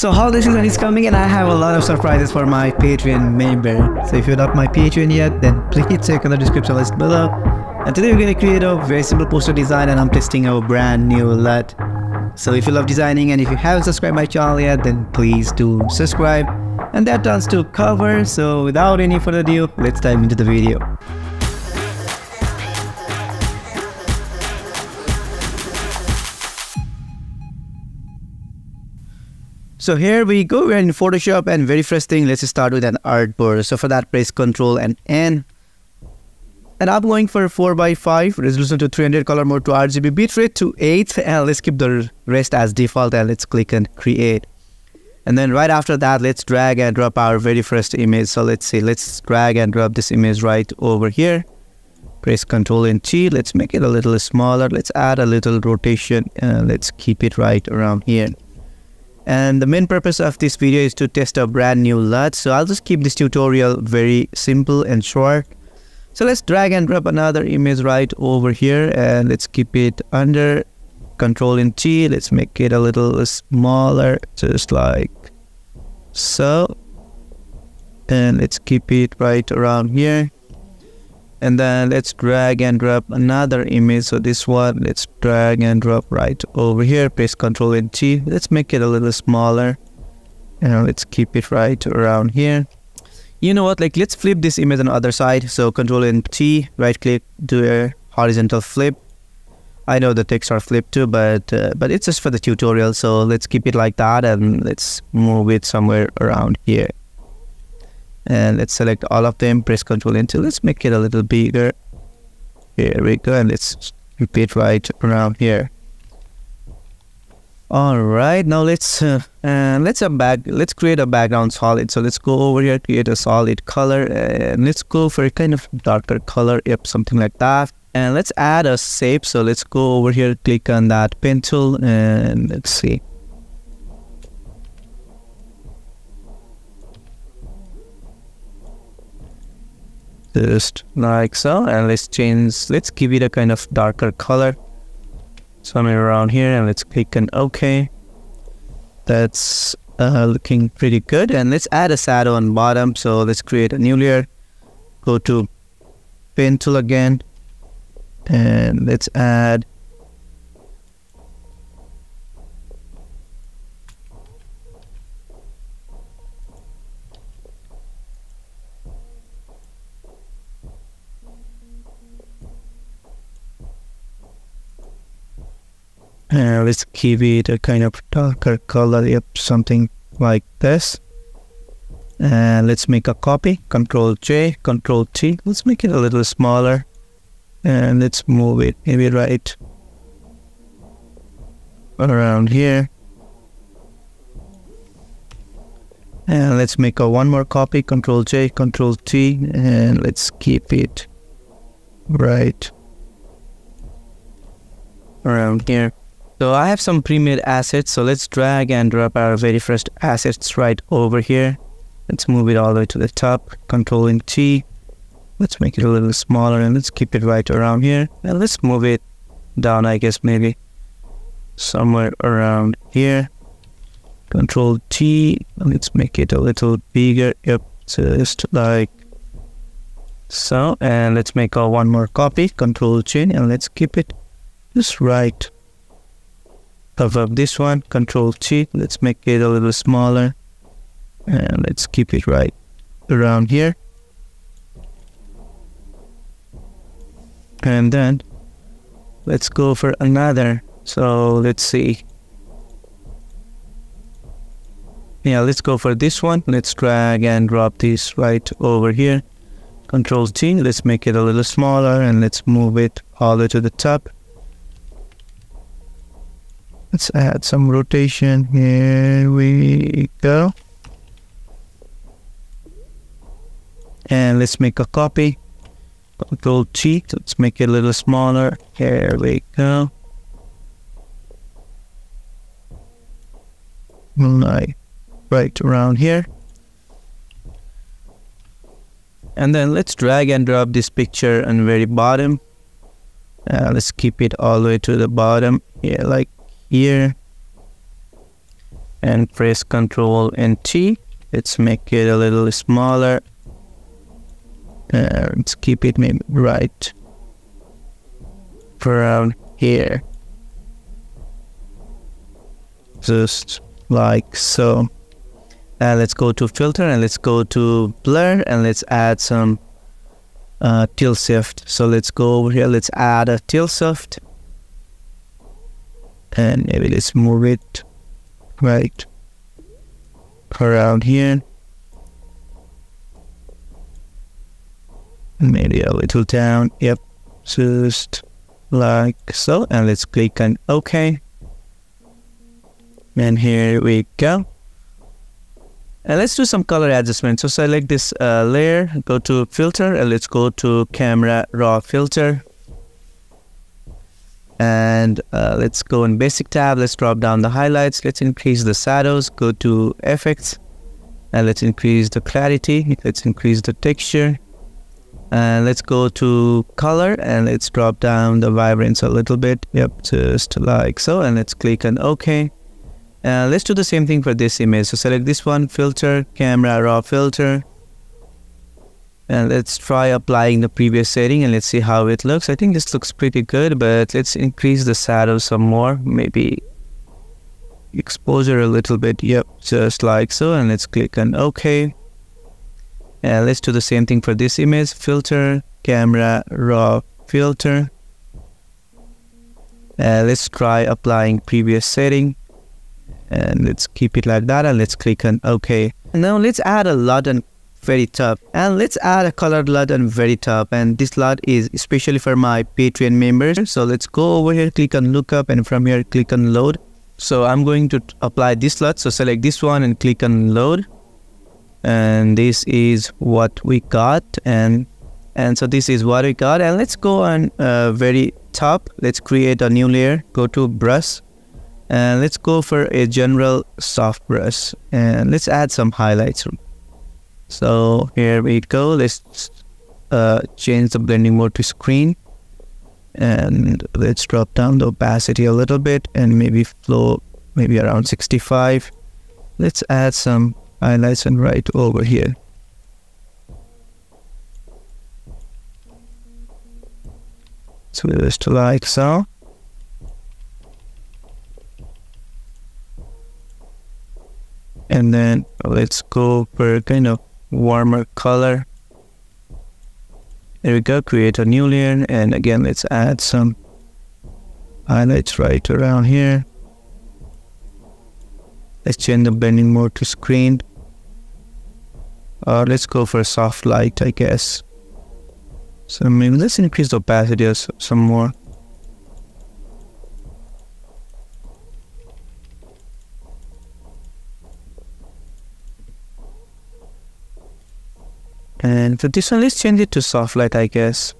So holiday season is coming and I have a lot of surprises for my Patreon member. So if you're not my Patreon yet, then please check on the description list below. And today we're to create a very simple poster design and I'm testing our brand new LUT. So if you love designing and if you haven't subscribed my channel yet, then please do subscribe. And that turns to cover. So without any further ado, let's dive into the video. So here we go, we're in Photoshop and very first thing, let's start with an artboard. So for that, press Ctrl and N. And I'm going for 4x5, resolution to 300, color mode to RGB, bitrate to 8, and let's keep the rest as default and let's click on create. And then right after that, let's drag and drop our very first image. So let's see, let's drag and drop this image right over here. Press Ctrl and T, let's make it a little smaller. Let's add a little rotation, and let's keep it right around here. And the main purpose of this video is to test a brand new LUT. So I'll just keep this tutorial very simple and short. So let's drag and drop another image right over here and let's keep it under control in T. Let's make it a little smaller, just like so. And let's keep it right around here and then let's drag and drop another image. So this one let's drag and drop right over here. Press ctrl and t. Let's make it a little smaller. And let's keep it right around here. You know what? Like let's flip this image on the other side. So control and t right click do a horizontal flip. I know the text are flipped too but uh, but it's just for the tutorial. So let's keep it like that and let's move it somewhere around here and let's select all of them press ctrl and let's make it a little bigger. Here we go and let's repeat right around here. All right now let's uh, and let's a back let's create a background solid. So let's go over here create a solid color and let's go for a kind of darker color yep something like that. And let's add a shape. So let's go over here click on that pen tool and let's see just like so and let's change let's give it a kind of darker color. Somewhere around here and let's click on ok. That's uh, looking pretty good. And let's add a shadow on bottom. So let's create a new layer. Go to pen tool again. And let's add uh, let's give it a kind of darker color yep something like this. And let's make a copy control J control T. Let's make it a little smaller. And let's move it maybe right around here. And let's make a one more copy control J control T. And let's keep it right around here so I have some pre-made assets. So let's drag and drop our very first assets right over here. Let's move it all the way to the top, controlling T. Let's make it a little smaller and let's keep it right around here. And let's move it down, I guess, maybe somewhere around here. Control T, let's make it a little bigger. Yep, just like so. And let's make one more copy, Control Chain, and let's keep it just right cover up this one control T. Let's make it a little smaller. And let's keep it right around here. And then let's go for another. So let's see. Yeah let's go for this one. Let's drag and drop this right over here. Control T let's make it a little smaller and let's move it all the way to the top Let's add some rotation. Here we go. And let's make a copy. Control T. Let's make it a little smaller. Here we go. Right, right around here. And then let's drag and drop this picture on the very bottom. Uh, let's keep it all the way to the bottom. Yeah, like here and press Control and T. Let's make it a little smaller. Uh, let's keep it maybe right around here. Just like so. And let's go to filter and let's go to blur and let's add some uh, tilt shift. So let's go over here. Let's add a tilt shift and maybe let's move it right around here. Maybe a little down yep just like so. And let's click on ok. And here we go. And let's do some color adjustment. So select this uh, layer go to filter and let's go to camera raw filter and uh, let's go in basic tab. Let's drop down the highlights. Let's increase the shadows. Go to effects. And let's increase the clarity. Let's increase the texture. And let's go to color. And let's drop down the vibrance a little bit. Yep just like so. And let's click on ok. Uh, let's do the same thing for this image. So select this one filter camera raw filter and let's try applying the previous setting and let's see how it looks. I think this looks pretty good but let's increase the shadow some more. Maybe exposure a little bit. Yep just like so. And let's click on ok. And let's do the same thing for this image. Filter camera raw filter. Uh, let's try applying previous setting. And let's keep it like that. And let's click on ok. Now let's add a LUT and very top and let's add a colored LUT on very top and this LUT is especially for my patreon members. So let's go over here click on lookup and from here click on load. So i'm going to apply this LUT so select this one and click on load. And this is what we got. And and so this is what we got. And let's go on uh, very top. Let's create a new layer. Go to brush. And let's go for a general soft brush. And let's add some highlights so here we go. Let's uh, change the blending mode to screen. And let's drop down the opacity a little bit and maybe flow maybe around 65 let's add some highlights and right over here. So just like so. And then let's go for kind of warmer color. There we go, create a new layer and again let's add some highlights right around here. Let's change the blending mode to screen. Or let's go for a soft light I guess. So maybe let's increase the opacity some more. And for this one let's change it to soft light I guess.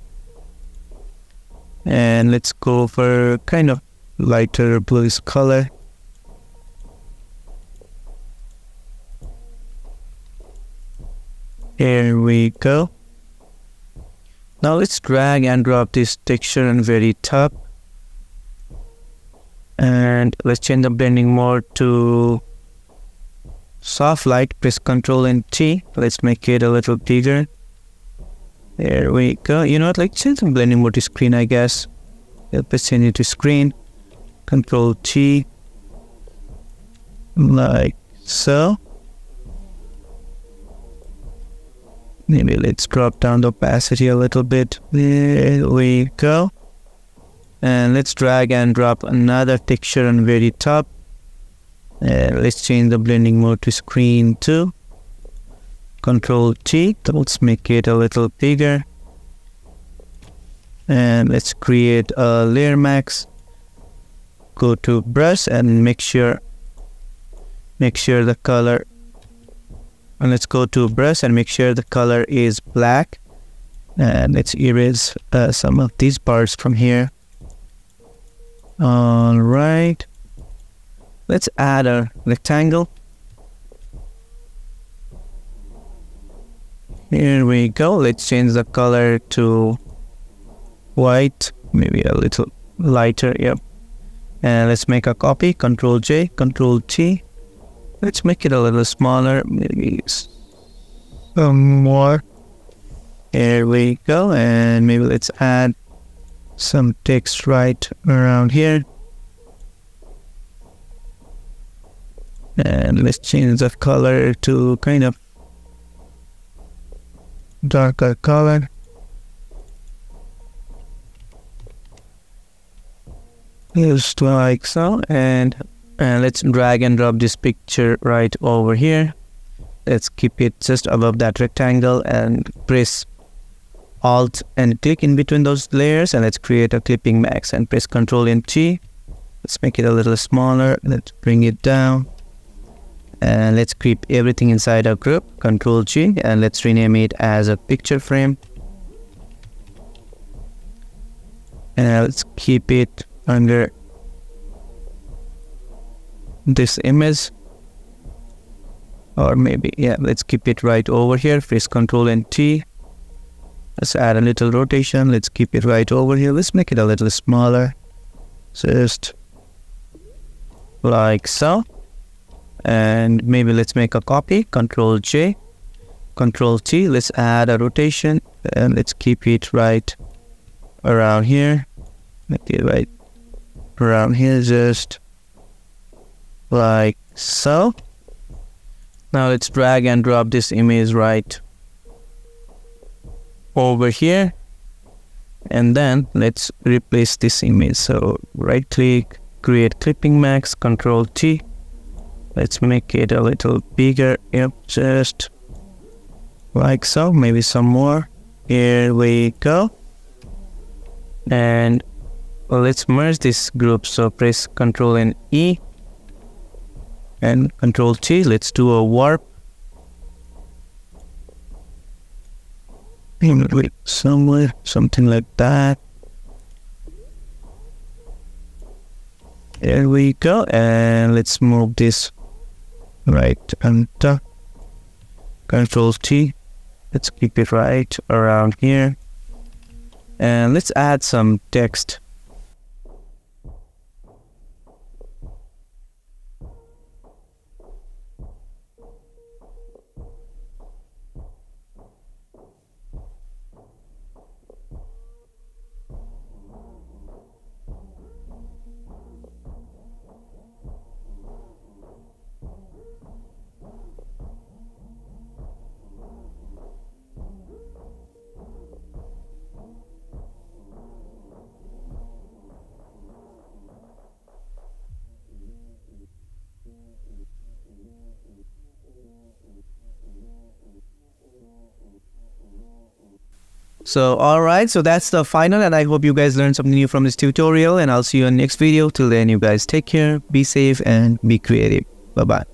And let's go for kind of lighter bluish color. Here we go. Now let's drag and drop this texture on very top. And let's change the blending mode to soft light press ctrl and t. Let's make it a little bigger. There we go. You know what? Like change some blending mode to screen i guess. Let's it to screen. Control t. Like so. Maybe let's drop down the opacity a little bit. There we go. And let's drag and drop another texture on very top uh, let's change the blending mode to screen 2 control T let's make it a little bigger. And let's create a layer mask go to brush and make sure make sure the color. And let's go to brush and make sure the color is black. And let's erase uh, some of these parts from here. All right Let's add a rectangle. Here we go. Let's change the color to white, maybe a little lighter. Yep. And let's make a copy. Control J, Control T. let's make it a little smaller, maybe some more. Here we go, and maybe let's add some text right around here. And let's change the color to kind of darker color. Just like so, and and let's drag and drop this picture right over here. Let's keep it just above that rectangle and press Alt and click in between those layers and let's create a clipping mask and press Ctrl and T. Let's make it a little smaller. Let's bring it down and let's keep everything inside our group. Ctrl G and let's rename it as a picture frame. And let's keep it under this image. Or maybe yeah let's keep it right over here. Press ctrl and t. Let's add a little rotation. Let's keep it right over here. Let's make it a little smaller. Just like so and maybe let's make a copy. Control j control t. Let's add a rotation and let's keep it right around here. Make it right around here just like so. Now let's drag and drop this image right over here. And then let's replace this image. So right click create clipping mask control T let's make it a little bigger. Yep just like so. Maybe some more. Here we go. And let's merge this group. So press ctrl and E and control T. Let's do a warp. Somewhere something like that. There we go. And let's move this right under uh, control T. Let's keep it right around here. And let's add some text So alright, so that's the final and I hope you guys learned something new from this tutorial and I'll see you in the next video. Till then you guys take care, be safe and be creative. Bye bye.